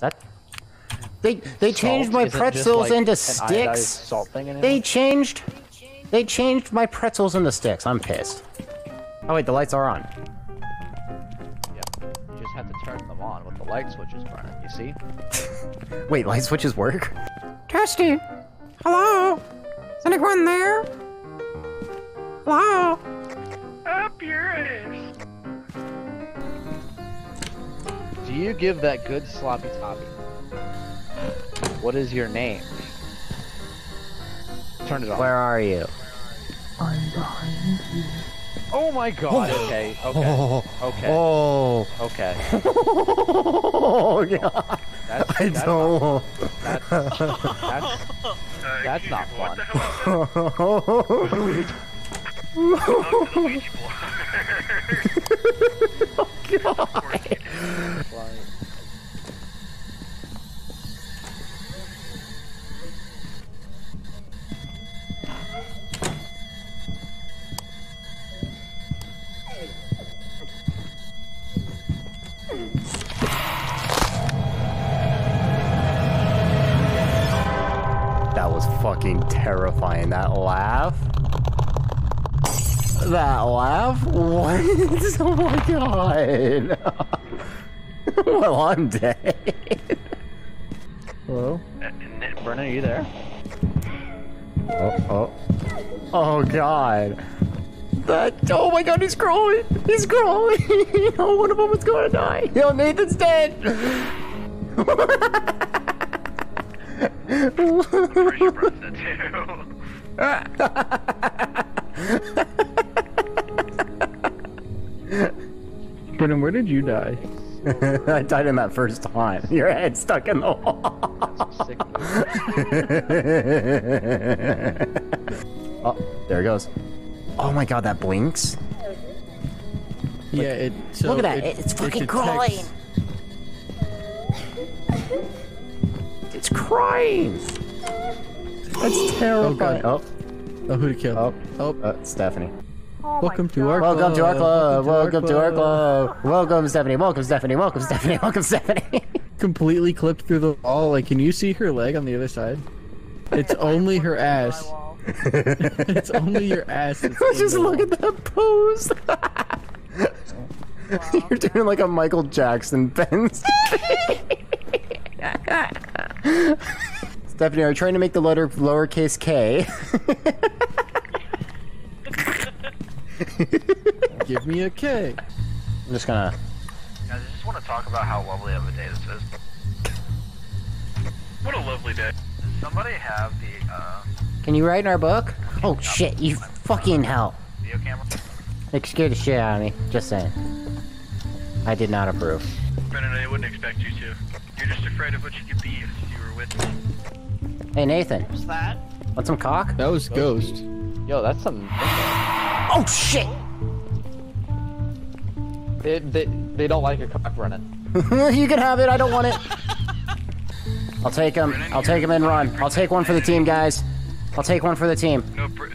Is that? They they changed my Is pretzels like into sticks. Salt thing in They changed. They changed my pretzels into sticks. I'm pissed. Oh wait, the lights are on. Yep. You just have to turn them on with the light switches burning. You see? Wait, light switches work? Testing. Hello. Is anyone there? Hello. You give that good sloppy toppy? What is your name? Turn it on. Where are you? I'm behind you. Oh my god. Okay. Okay. Okay. Oh. Okay. Oh god. That's, I that's don't. Not, that's, that's, Uh, That's not me, what fun. the hell is that? Oh, the fucking terrifying. That laugh. That laugh? What? Oh my god. well, I'm dead. Hello? Brennan, are you there? Oh, oh. Oh god. That. Oh my god, he's crawling. He's crawling. oh, one of them is gonna die. Yo, Nathan's dead. Pretty sure Brett said too. Brennan, where did you die? I died in that first time. Your head stuck in the wall. Oh, there it goes. Oh my god, that blinks. Yeah, it. So Look at that, it- it's it fucking detects- crawling. It's crying. That's terrifying. Oh, Oh, who to kill? oh, Oh, uh, Stephanie. welcome to our club. Welcome to our club. Welcome Welcome to our club. Welcome, Stephanie. Welcome, Stephanie. Welcome, Stephanie. Welcome, Stephanie. Completely clipped through the wall. Like, can you see her leg on the other side? It's only her ass. it's only your ass. that's Just look at that pose. You're doing like a Michael Jackson bend. Stephanie, are you trying to make the letter lowercase k? Give me a K. I'm just gonna. Guys, I just want to talk about how lovely of a day this is. What a lovely day. Does somebody have the uh, Can you write in our book? Oh shit! You fucking hell! video camera? It scared the shit out of me. Just saying. I did not approve. Brennan, I wouldn't expect you to. You're just afraid of what you could be if you were with me. Hey Nathan, What's that? want some cock? That was Ghost. Yo, that's some. Oh shit! They, they, they don't like your cock, Brennan. you can have it. I don't want it. I'll take him. I'll take him and run. I'll take one for the team, guys. I'll take one for the team. No, Br-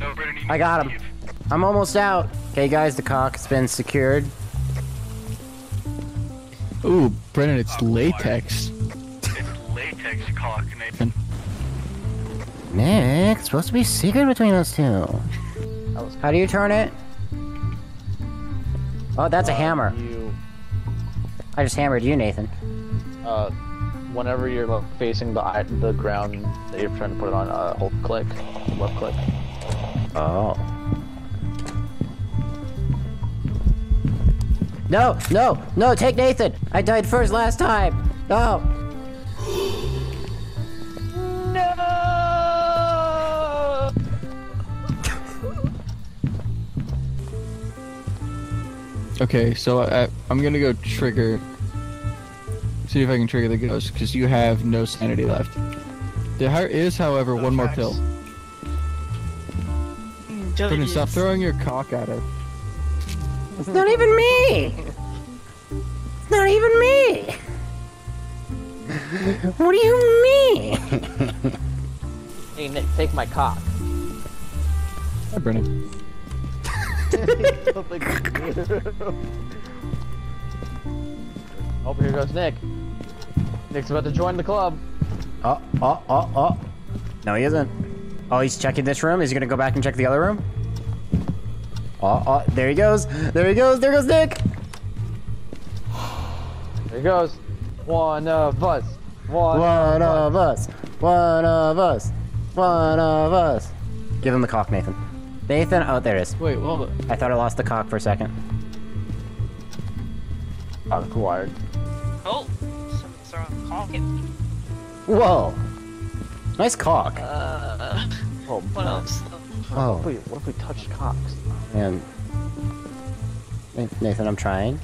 no, I got him. I'm almost out. Okay, guys, the cock's been secured. Ooh, Brennan, it's latex. It's latex cock, Nathan. Nick, it's supposed to be secret between us two. How do you turn it? Oh, that's a hammer. You, I just hammered you, Nathan. uh, whenever you're like, facing the the ground that you're trying to put it on, uh, hold click, left click. Oh. No, no, no, take Nathan! I died first last time! No! Okay, so I, I'm gonna go trigger. See if I can trigger the ghost, because you have no sanity left. There is, however, one more pill. Brennan, hmm, stop throwing your cock at her. It's not even me! It's not even me! What do you mean? Hey Nick, take my cock. Hi, Brennan. Oh, here goes Nick. Nick's about to join the club. Oh, oh, oh, oh. No, he isn't. Oh, he's checking this room. Is he gonna go back and check the other room? Oh, oh, there he goes. There he goes. There goes Nick. There he goes. One of us. One, One of us. One of us. One of us. Give him the cock, Nathan. Nathan, oh, there it is. Wait, hold on. I thought I lost the cock for a second. Acquired. Oh, someone's throwing cock at me. Whoa. Nice cock. Uh, Oh, what else? What Oh, if we, what if we touched cocks? and Nathan, I'm trying.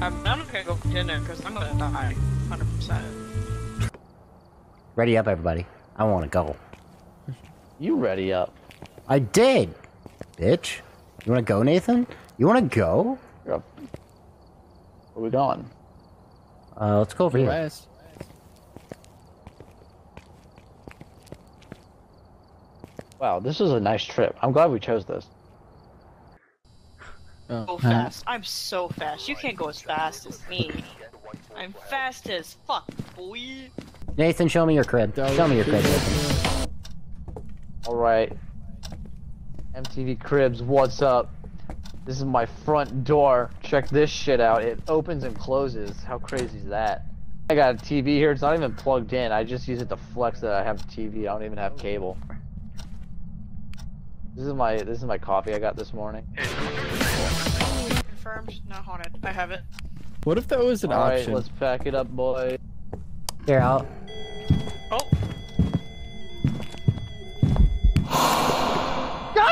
I'm, I'm not gonna go for dinner because I'm gonna die. 100%. Ready up, everybody. I want to go. You ready up? I did, bitch. You want to go, Nathan? You want to go? You're. Where we going? Uh, let's go over here. West. Wow, this is a nice trip. I'm glad we chose this. Oh, So fast. I'm so fast. You can't go as fast as me. I'm fast as fuck, boy. Nathan, show me your crib. Show me your crib, Alright. MTV Cribs, what's up? This is my front door. Check this shit out. It opens and closes. How crazy is that? I got a TV here. It's not even plugged in. I just use it to flex that I have a TV. I don't even have cable. This is my this is my coffee I got this morning. Hey, someone go to the Confirmed, not haunted. I have it. What if that was an Alright, option? let's pack it up, boy. Here, I'll.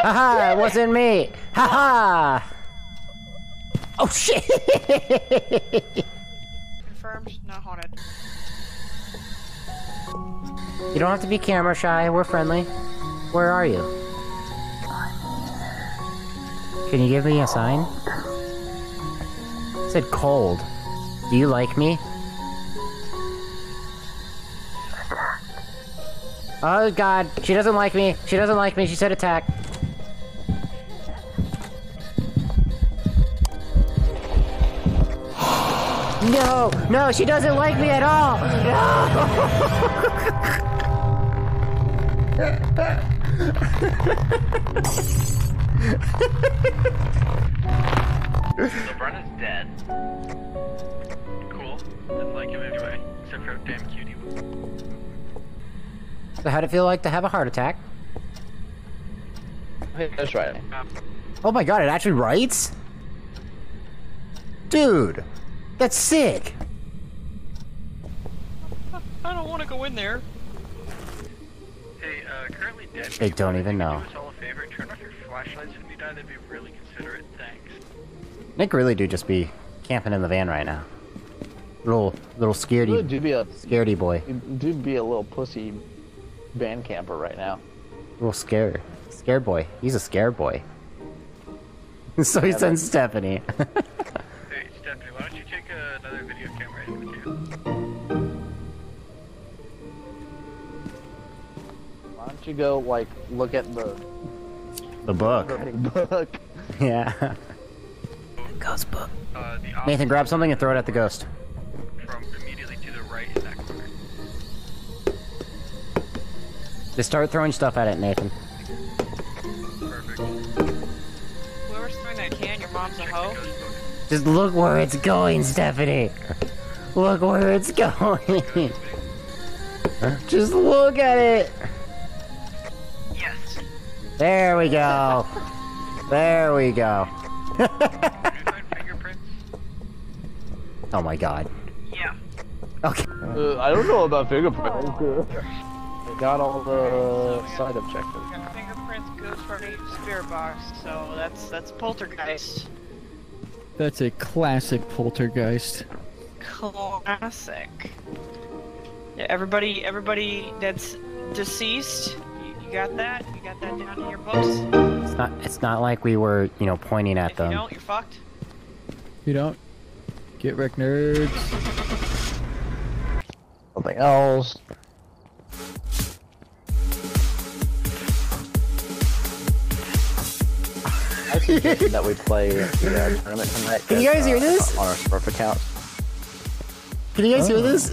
Haha, it wasn't me. Haha. Oh shit. confirmed, not haunted. you don't have to be camera shy. We're friendly. Where are you? Can you give me a sign? It said cold. Do you like me? Oh god, she doesn't like me. She doesn't like me. She said attack. No, no, she doesn't like me at all. No. LeBron is dead. Cool. Didn't like him anyway, except for how damn cute he was. So how'd it feel like to have a heart attack? Hey, that's right. Um, Oh my god, it actually writes? Dude, that's sick. I don't want to go in there. hey, uh, currently dead. They don't even know. could all a favor, turn off your flashlights when you die. That'd be really considerate. Thanks. Nick really do just be camping in the van right now. Little, little You scaredy, do be a scaredy boy. do be a little pussy band camper right now. Little scare, scared boy. He's a scared boy. so he sends Stephanie. Why go like look at the the book. book? Yeah. Ghost book. Uh, Nathan, opposite grab something and throw it at the ghost. from immediately to the right in that corner. Just start throwing stuff at it, Nathan. Perfect. Whoever's throwing that can, your mom's a hoe. the ghost book. Just look where it's going, Stephanie. Look where it's going. Just look at it. Yes. There we go. There we go. Did you find fingerprints? Oh my god. Yeah. Okay. Uh, I don't know about fingerprints. I got all the side objectives. Got fingerprints, from party, spirit box. So that's that's poltergeist. That's a classic poltergeist. Classic. Yeah, everybody, everybody that's deceased, you, you got that? You got that down in your books? It's not. It's not like we were, you know, pointing at If you don't, you're fucked. You don't? Get wrecked, nerds. Something else. I suggested that we play the uh, tournament tonight. Can you guys hear this? On our Smurf account. Can you guys hear Oh. this?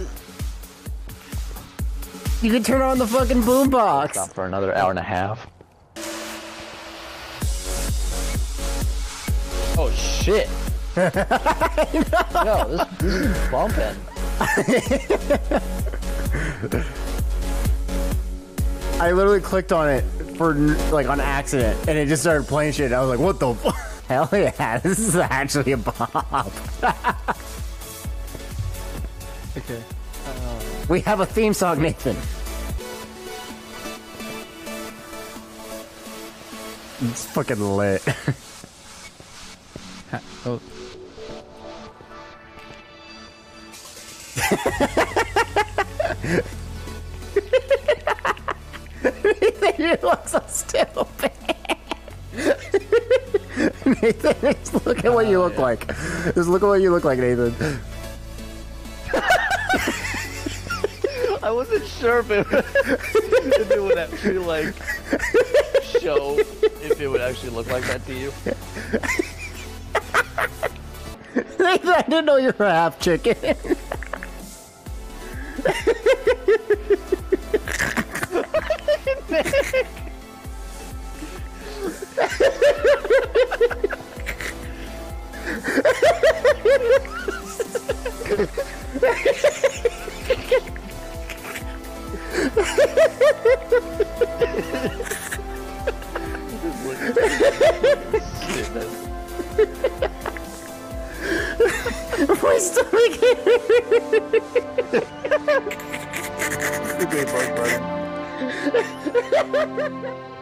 You can turn on the fucking boombox. Stop for another hour and a half. Oh shit! Yo, this, this is bumping. I literally clicked on it for like on accident, and it just started playing shit. I was like, "What the? F-? Hell yeah! This is actually a bop." Okay. We have a theme song, Nathan. It's fucking lit. Ha- oh. you look so stupid. Nathan, just look at what you look oh, like. Just look at what you look like, Nathan. I wasn't sure if it, if it would actually like show if it would actually look like that to you. I didn't know you were a half chicken. Bug.